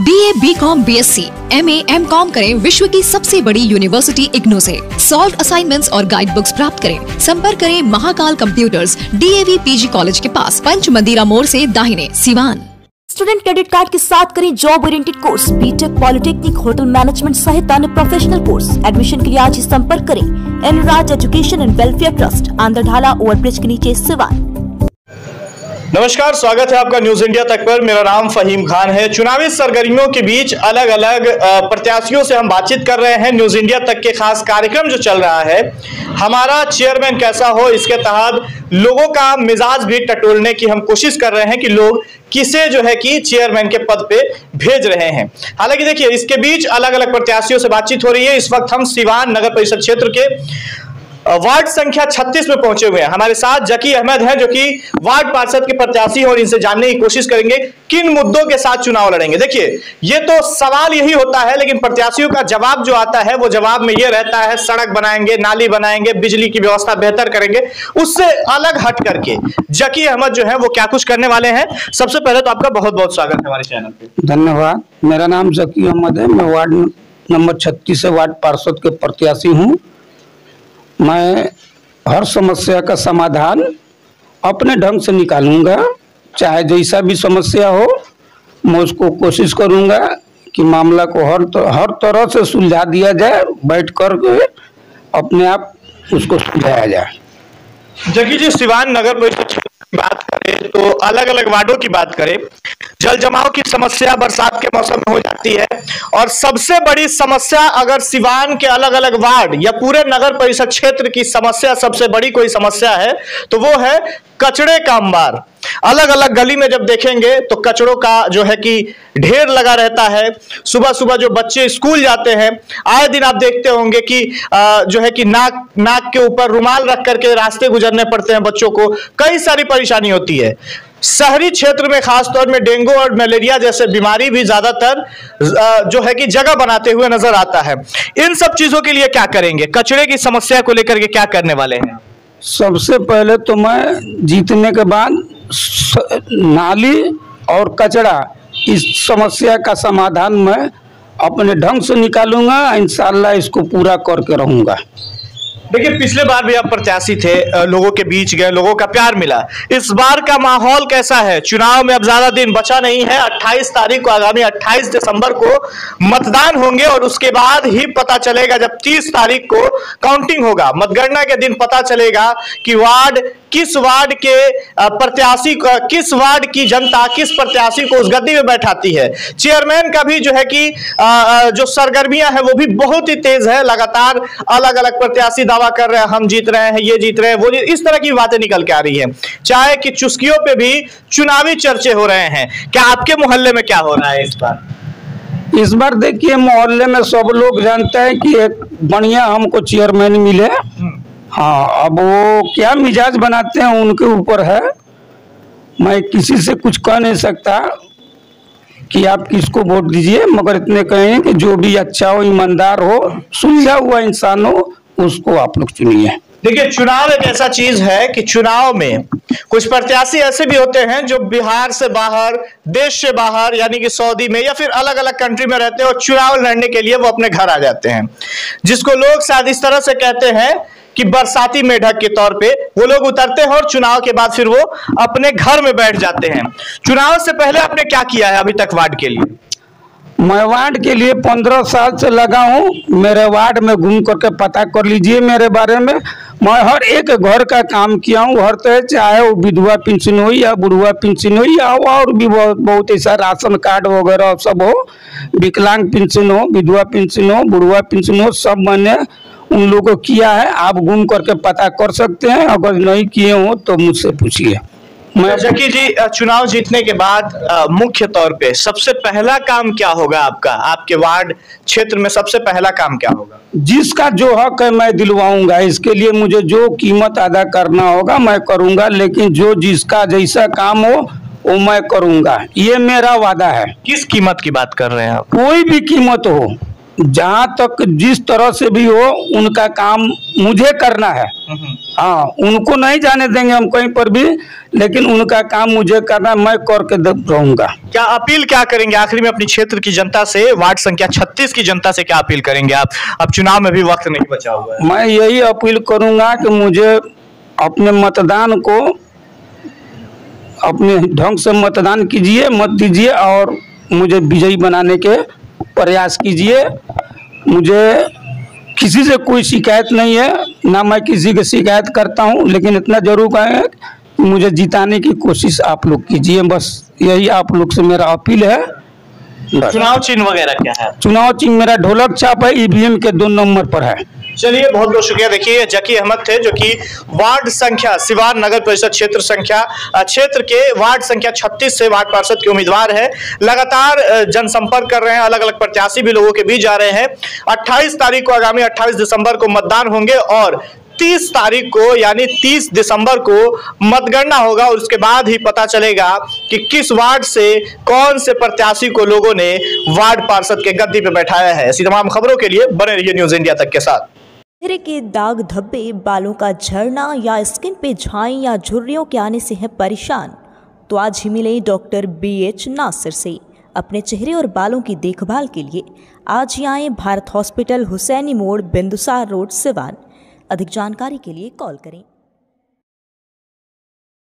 B A B com B S C M A M com करें विश्व की सबसे बड़ी यूनिवर्सिटी इग्नो से। सॉल्व असाइनमेंट्स और गाइड बुक्स प्राप्त करें। संपर्क करें Mahakal computers DAV PG college के पास। पंच मंदिरा मोड़ से दाहिने, सिवान। स्टूडेंट क्रेडिट कार्ड के साथ करें job oriented course B Tech polytechnic hotel management सहित अन्य प्रोफेशनल कोर्स एडमिशन के लिए आज ही संपर्क करें। एनराज एजुकेशन एंड वेलफेयर ट्रस्ट आंध्रढाला ओवरब्रिज के नीचे, सिवान। नमस्कार, स्वागत है आपका न्यूज़ इंडिया तक पर। मेरा नाम फहीम खान है। चुनावी सरगर्मियों के बीच अलग अलग प्रत्याशियों से हम बातचीत कर रहे हैं न्यूज़ इंडिया तक के खास कार्यक्रम जो चल रहा है। हमारा चेयरमैन कैसा हो, इसके तहत लोगों का मिजाज भी टटोलने की हम कोशिश कर रहे हैं कि लोग किसे जो है कि चेयरमैन के पद पे भेज रहे हैं। हालाँकि देखिए, इसके बीच अलग अलग प्रत्याशियों से बातचीत हो रही है। इस वक्त हम सिवान नगर परिषद क्षेत्र के वार्ड संख्या 36 में पहुँचे हुए हैं। हमारे साथ जकी अहमद हैं जो कि वार्ड पार्षद के प्रत्याशी और इनसे जानने की कोशिश करेंगे किन मुद्दों के साथ चुनाव लड़ेंगे। देखिए, ये तो सवाल यही होता है, लेकिन प्रत्याशियों का जवाब जो आता है, वो जवाब में ये रहता है, सड़क बनाएँगे, नाली बनाएँगे, बिजली की व्यवस्था बेहतर करेंगे, उससे अलग हट करके जकी अहमद जो है, वो क्या कुछ करने वाले हैं? सबसे पहले तो आपका बहुत बहुत स्वागत है हमारे चैनल पे। धन्यवाद। मेरा नाम जकी अहमद है। मैं वार्ड नंबर छत्तीस वार्ड पार्षद के प्रत्याशी हूँ। मैं हर समस्या का समाधान अपने ढंग से निकालूँगा। चाहे जैसा भी समस्या हो मैं उसको कोशिश करूँगा कि मामला को हर तर, हर तरह से सुलझा दिया जाए बैठ कर के अपने आप उसको सुलझाया जाए। जगी जी सिवान नगर बात करें तो अलग अलग वार्डों की बात करें जल जमाव की समस्या बरसात के मौसम में हो जाती है, और सबसे बड़ी समस्या अगर सिवान के अलग अलग वार्ड या पूरे नगर परिषद क्षेत्र की समस्या सबसे बड़ी कोई समस्या है तो वो है कचड़े का अंबार। अलग अलग गली में जब देखेंगे तो कचड़ों का जो है कि ढेर लगा रहता है। सुबह सुबह जो बच्चे स्कूल जाते हैं, आए दिन आप देखते होंगे कि जो है कि नाक नाक के ऊपर रुमाल रख करके रास्ते गुजरने पड़ते हैं बच्चों को। कई सारी परेशानी होती है शहरी क्षेत्र में खासतौर में डेंगू और मलेरिया जैसे बीमारी भी ज़्यादातर जो है कि जगह बनाते हुए नज़र आता है। इन सब चीज़ों के लिए क्या करेंगे? कचरे की समस्या को लेकर के क्या करने वाले हैं? सबसे पहले तो मैं जीतने के बाद नाली और कचरा, इस समस्या का समाधान मैं अपने ढंग से निकालूँगा। इंशाल्लाह इसको पूरा करके रहूँगा। देखिए, पिछले बार भी आप प्रत्याशी थे लोगों के बीच गए, लोगों का प्यार मिला। इस बार का माहौल कैसा है? चुनाव में अब ज़्यादा दिन बचा नहीं है। 28 तारीख को, आगामी 28 दिसंबर को मतदान होंगे और उसके बाद ही पता चलेगा जब 30 तारीख को काउंटिंग होगा। मतगणना के दिन पता चलेगा कि वार्ड, किस वार्ड के प्रत्याशी किस वार्ड की जनता किस प्रत्याशी को उस गद्दी में बैठाती है। चेयरमैन का भी जो है कि जो सरगर्मियाँ हैं, वो भी बहुत ही तेज है। लगातार अलग अलग प्रत्याशी कर रहे हैं हम जीत रहे हैं ये जीत रहे हैं वो इस तरह की बातें निकल के आ रही है। चाहे कि चुस्कियों पे भी चुनावी चर्चे हो रहे हैं क्या आपके मोहल्ले में क्या हो रहा है इस बार? इस बार देखिए मोहल्ले में सब लोग जानते हैं कि एक बढ़िया हमको चेयरमैन मिले। हम्म। हाँ अब वो क्या मिजाज बनाते हैं उनके ऊपर है। मैं किसी से कुछ कह नहीं सकता कि आप किसको वोट दीजिए मगर इतने कहें कि जो भी अच्छा हो ईमानदार हो सुलझा हुआ इंसान हो उसको आप लोग चुनिए। देखिए, चुनाव एक ऐसा चीज़ है कि चुनाव में कुछ प्रत्याशी ऐसे भी होते हैं जो बिहार से बाहर, देश से बाहर, यानी कि सऊदी में या फिर अलग अलग कंट्री में रहते हैं और चुनाव लड़ने के लिए वो अपने घर आ जाते हैं। जिसको लोग शायद इस तरह से कहते हैं कि बरसाती मेढक के तौर पे वो लोग उतरते हैं और चुनाव के बाद फिर वो अपने घर में बैठ जाते हैं। चुनाव से पहले आपने क्या किया है अभी तक वार्ड के लिए? मैं वार्ड के लिए पंद्रह साल से लगा हूँ। मेरे वार्ड में घूम करके पता कर लीजिए मेरे बारे में। मैं हर एक घर का काम किया हूँ। हर तरह चाहे वो विधवा पेंशन हो या बुढ़वा पेंशन हो या और भी बहुत ऐसा राशन कार्ड वगैरह सब हो। विकलांग पेंशन हो, विधवा पेंशन हो, बुढ़वा पेंशन हो, सब मैंने उन लोगों को किया है। आप घूम करके पता कर सकते हैं। अगर नहीं किए हो तो मुझसे पूछिए। जकी जी चुनाव जीतने के बाद मुख्य तौर पे सबसे पहला काम क्या होगा आपका? आपके वार्ड क्षेत्र में सबसे पहला काम क्या होगा? जिसका जो हक है मैं दिलवाऊँगा। इसके लिए मुझे जो कीमत अदा करना होगा मैं करूँगा लेकिन जो जिसका जैसा काम हो वो मैं करूँगा। ये मेरा वादा है। किस कीमत की बात कर रहे हैं आप? कोई भी कीमत हो जहाँ तक जिस तरह से भी हो उनका काम मुझे करना है। हाँ उनको नहीं जाने देंगे हम कहीं पर भी लेकिन उनका काम मुझे करना मैं करके रहूँगा। क्या अपील क्या करेंगे? आखिरी में अपनी क्षेत्र की जनता से वार्ड संख्या 36 की जनता से क्या अपील करेंगे आप? अब चुनाव में भी वक्त नहीं बचा हुआ है। मैं यही अपील करूँगा कि मुझे अपने मतदान को अपने ढंग से मतदान कीजिए मत दीजिए और मुझे विजयी बनाने के प्रयास कीजिए। मुझे किसी से कोई शिकायत नहीं है ना मैं किसी की शिकायत करता हूँ लेकिन इतना ज़रूर कहें कि मुझे जिताने की कोशिश आप लोग कीजिए। बस यही आप लोग से मेरा अपील है। चुनाव चिन्ह वगैरह क्या है? चुनाव चिन्ह मेरा ढोलक छाप है ईवीएम के दो नंबर पर है। चलिए, बहुत बहुत शुक्रिया। देखिए, जकी अहमद थे, जो कि वार्ड संख्या, सिवान नगर परिषद क्षेत्र संख्या क्षेत्र के वार्ड संख्या 36 से वार्ड पार्षद के उम्मीदवार है। लगातार जनसंपर्क कर रहे हैं अलग अलग प्रत्याशी भी लोगों के बीच जा रहे हैं। 28 तारीख को आगामी 28 दिसंबर को मतदान होंगे और 30 तारीख को, यानी 30 दिसंबर को मतगणना होगा और उसके बाद ही पता चलेगा कि किस वार्ड से कौन से प्रत्याशी को लोगों ने वार्ड पार्षद के गद्दी पर बैठाया है। ऐसी तमाम खबरों के लिए बने रहिए न्यूज़ इंडिया तक के साथ। चेहरे के दाग धब्बे, बालों का झड़ना या स्किन पे झाई या झुर्रियों के आने से हैं परेशान। तो आज ही मिले डॉक्टर बी एच नासिर से अपने चेहरे और बालों की देखभाल के लिए। आज ही आए भारत हॉस्पिटल, हुसैनी मोड़, बिंदुसार रोड, सिवान। अधिक जानकारी के लिए कॉल करें।